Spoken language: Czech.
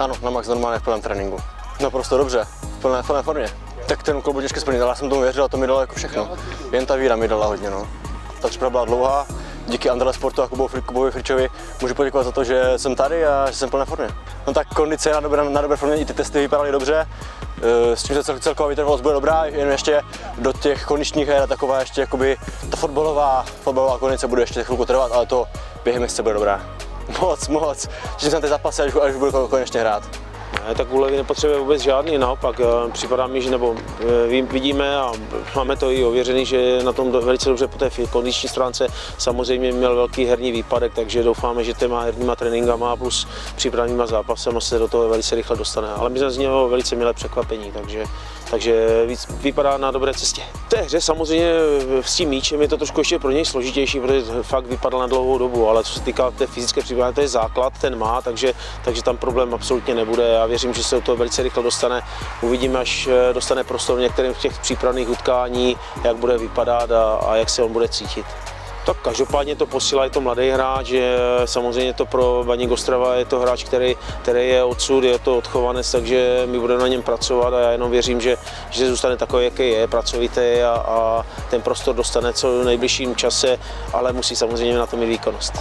Ano, na max normálně v plném tréninku. Naprosto dobře, v plné, v plné formě. Tak ten úkol byl těžké splnit, ale já jsem tomu věřil a to mi dalo jako všechno. Jen ta víra mi dala hodně, no. Ta příprava byla dlouhá, díky Andrele Sportu a Kubovi, Fričovi můžu poděkovat za to, že jsem tady a že jsem v plné formě. No tak kondice je na dobré, na dobré formě, i ty testy vypadaly dobře, Eh, s tím, že cel, celková vytrvalost bude dobrá, jen ještě do těch kondičních her taková ještě jakoby ta fotbalová, fotbalová kondice bude ještě chvilku trvat, ale to během měsíce bude dobrá. Moc, moc. Se na ty zápasy, až, až budu konečně hrát. Ne, tak úlevy nepotřebuje vůbec žádný, naopak eh, připadá mi, že nebo eh, vidíme a máme to i ověřený, že na tom velice dobře po té kondiční stránce. Samozřejmě měl velký herní výpadek, takže doufáme, že těma herníma tréninkama plus přípravnýma zápasem se do toho velice rychle dostane. Ale my jsme z něho velice milé překvapení, takže takže vypadá na dobré cestě. V té hře samozřejmě s tím míčem je to trošku ještě pro něj složitější, protože fakt vypadal na dlouhou dobu, ale co se týká té fyzické přípravy, to je základ, ten má, takže, takže tam problém absolutně nebude. Já věřím, že se toho velice rychle dostane. Uvidíme, až eh, dostane prostor v některým z těch přípravných utkání, jak bude vypadat a, a jak se on bude cítit. Tak každopádně to posílá, je to mladý hráč, je, samozřejmě to pro Baník Ostrava je to hráč, který, který je odsud, je to odchovanec, takže my budeme na něm pracovat a já jenom věřím, že, že zůstane takový, jaký je, pracovitý a, a ten prostor dostane co v nejbližším čase, ale musí samozřejmě na to mít výkonnost.